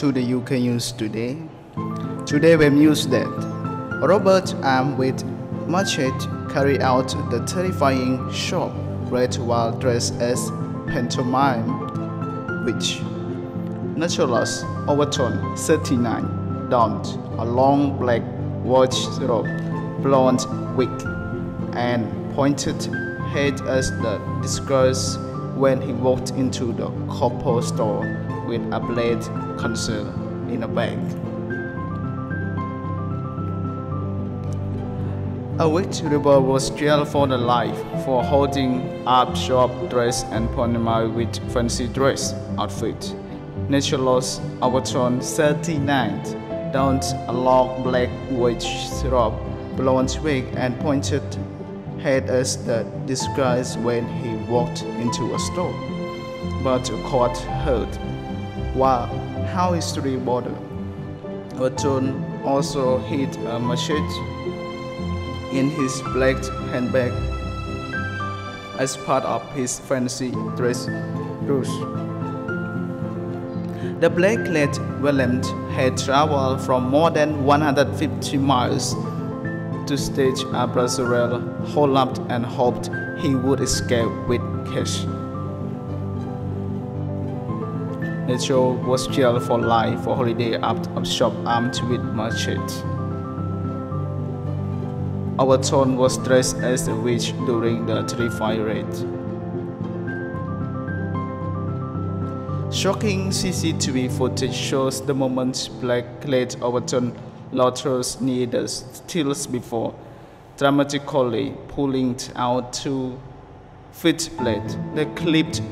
to the UK News today. Today we news that Robert armed with machete carried out the terrifying shot raid while dressed as pantomime witch. Nicholas Overton, 39, donned a long black watch robe, blonde wig, and pointed head as the disguise when he walked into the copper store with a blade concealed in a bag. A witch rebel was jailed for the life for holding up shop dress and pantomime with fancy dress outfit. Nicholas Overton, 39, donned a long black witch robe, blonde wig, and pointed had as the disguise when he walked into a store. But a court heard wow, how history border. Overton also hid a machete in his black handbag as part of his fancy dress rouge. The black-clad William had traveled from more than 150 miles to stage a Brazilian hold-up and hoped he would escape with cash. Nacho was jailed for life for holiday after a shop armed with machete. Overton was dressed as a witch during the terrifying raid. Shocking CCTV footage shows the moment black-clad Overton Lotus near the stills before dramatically pulling out two feet blade. The clipped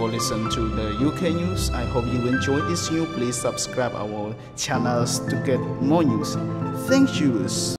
for listen to the UK news. I hope you enjoy this news. Please subscribe our channels to get more news. Thank you.